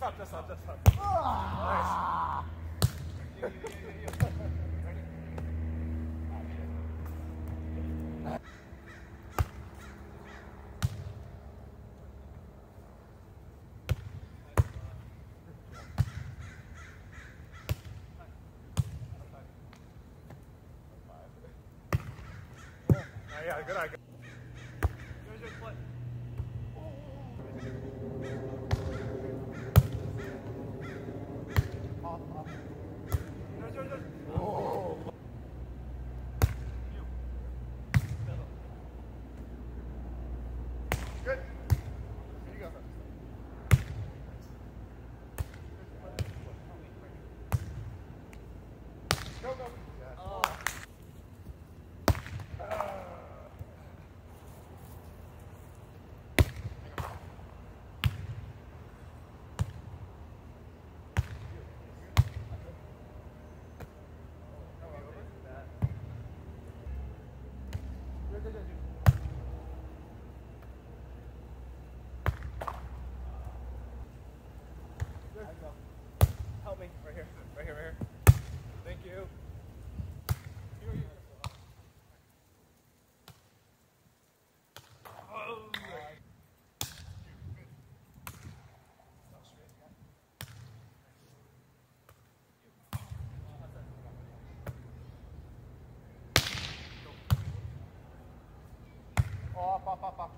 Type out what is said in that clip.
Just up, just up, just up. Ah. Nice. You, you, you, yeah, good idea. Good, good, play. Oh. Gracias. 哦发发发